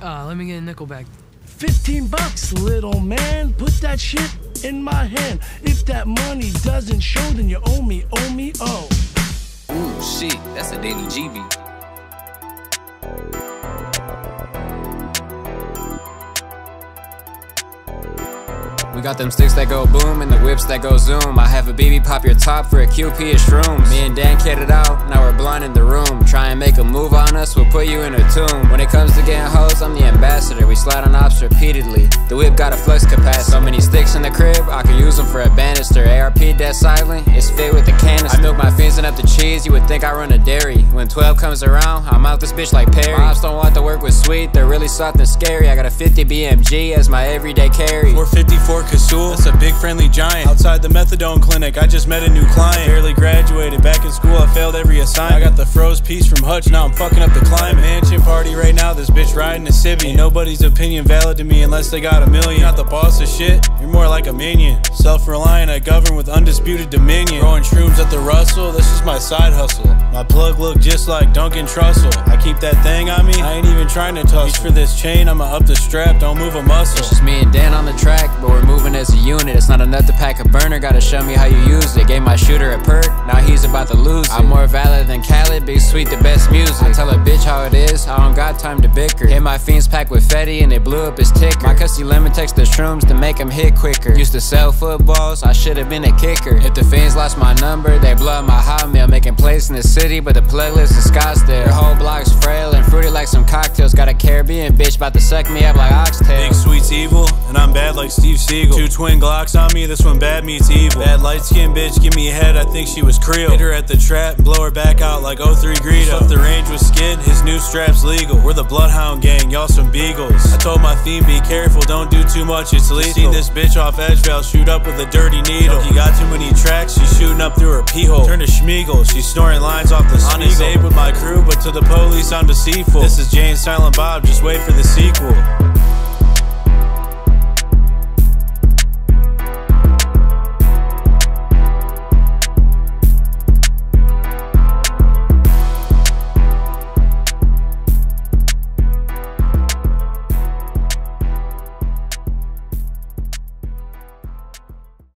Uh, let me get a nickel back. 15 bucks, little man. Put that shit in my hand. If that money doesn't show, then you owe me, owe me, oh. Ooh, shit, that's a daily GB. We got them sticks that go boom and the whips that go zoom. I have a BB pop your top for a QP of shrooms. Me and Dan it out, now we're blind in the room. Try and make a move on us, we'll put you in a tomb. When it comes to getting hoes, I'm the ambassador. We slide on ops repeatedly. The whip got a flex capacity. So many sticks in the crib, I can use them for a banister. ARP dead silent, it's fit with the canister. I milk my fins and up the cheese, you would think I run a dairy. When 12 comes around, I'm out this bitch like Perry. Ops don't want to work with sweet, they're really soft and scary. I got a 50 BMG as my everyday carry. 454 Casull, that's a big friendly giant. Outside the methadone clinic, I just met a new client. Barely graduated, back in school, I failed every assignment. I got the froze piece from Hutch, now I'm fucking up the climate. Mansion party right now, this bitch riding a. Nobody's opinion valid to me unless they got a million. Not the boss of shit, you're more like a minion. Self reliant, I govern with undisputed dominion. Growing shrooms at the Russell, this is my side hustle. My plug look just like Duncan Trussell. I keep that thing on me, I ain't even trying to. Reach for this chain, I'ma up the strap, don't move a muscle. It's just me and Dan on the track, but we're moving as a unit. It's not enough to pack a burner, gotta show me how you use it. Gave my shooter a perk, now he's about to lose it. I'm more valid than Khaled, big sweet, the best music. I tell a bitch how it is, I don't got time to bicker. Hit my fiends packed with Fetty and it blew up his ticker. My cussy lemon takes the shrooms to make him hit quicker. Used to sell footballs, I should've been a kicker. If the fiends lost my number, they blow my Hotmail. Making plays in the city, but the plug list is Scottsdale. Their whole block's frail and fruity like some cocktails. Got a Caribbean bitch about to suck me up like oxtail. Big sweet's evil, and I'm bad like Steve Seagal. Two twin Glocks on me, this one bad meets evil. Bad light skinned bitch, give me a head, I think she was Creole. Hit her at the trap, blow her back out like 03 Greedo. Up the range with skid, his new strap's legal. We're the Bloodhound gang, y'all some beagles. Told my theme, be careful, don't do too much, it's lethal. See this bitch off Edgevale, shoot up with a dirty needle. He got too many tracks, she's shooting up through her pee hole. Turn to Smeagol, she's snoring lines off the Honest ape with my crew, but to the police I'm deceitful. This is Jay and Silent Bob, just wait for the sequel.